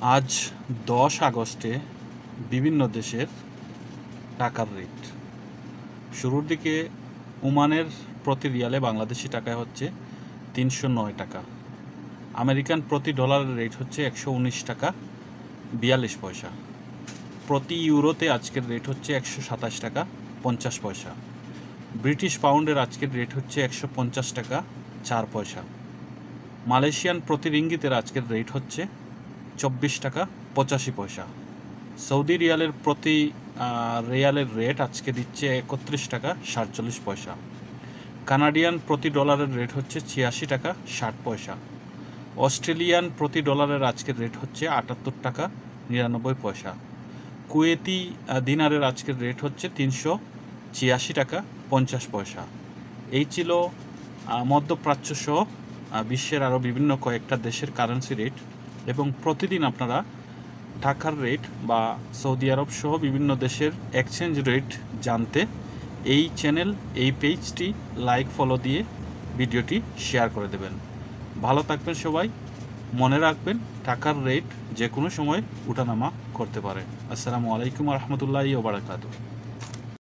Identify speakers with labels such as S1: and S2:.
S1: আজ দশ আগস্টে বিভিন্ন দেশের টাকার রেট। শুরুর দিকে ওমানের প্রতি রিয়ালে বাংলাদেশি টাকায় হচ্ছে তিনশো নয় টাকা। আমেরিকান প্রতি ডলারের রেট হচ্ছে একশো উনিশ টাকা, বিয়াল্লিশ পয়সা। প্রতি ইউরোতে আজকের রেট হচ্ছে একশো সাতাশ টাকা, পঞ্চাশ পয়সা। ব্রিটিশ পাউন্ডের আজকের রেট হচ্ছে একশো পঞ্চাশ টাকা, চার পয়সা। মালয়েশিয়ান প্রতি রিঙ্গিতের আজকের রেট হচ্ছে চব্বিশ টাকা পঁচাশি পয়সা। সৌদি রিয়ালের প্রতি রিয়ালের রেট আজকে দিচ্ছে একত্রিশ টাকা সাতচল্লিশ পয়সা। কানাডিয়ান প্রতি ডলারের রেট হচ্ছে ছিয়াশি টাকা ষাট পয়সা। অস্ট্রেলিয়ান প্রতি ডলারের আজকের রেট হচ্ছে আটাত্তর টাকা নিরানব্বই পয়সা। কুয়েতি দিনারের আজকের রেট হচ্ছে তিনশো ছিয়াশি টাকা পঞ্চাশ পয়সা। এই ছিল মধ্যপ্রাচ্য সহ বিশ্বের আরও বিভিন্ন কয়েকটা দেশের কারেন্সি রেট এবং প্রতিদিন আপনারা টাকার রেট বা সৌদি আরব সহ বিভিন্ন দেশের এক্সচেঞ্জ রেট জানতে এই চ্যানেল এই পেজটি লাইক ফলো দিয়ে ভিডিওটি শেয়ার করে দেবেন। ভালো থাকবেন সবাই, মনে রাখবেন টাকার রেট যে কোনো সময় উঠানামা করতে পারে। আসসালামু আলাইকুম রহমতুল্লাহি ওবরাকাতু